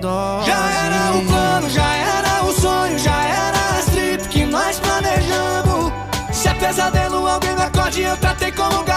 Já era o plano, já era o sonho, já era a strip que nós planejamos. Se é pesadelo, alguém me acorde, eu tratei como um como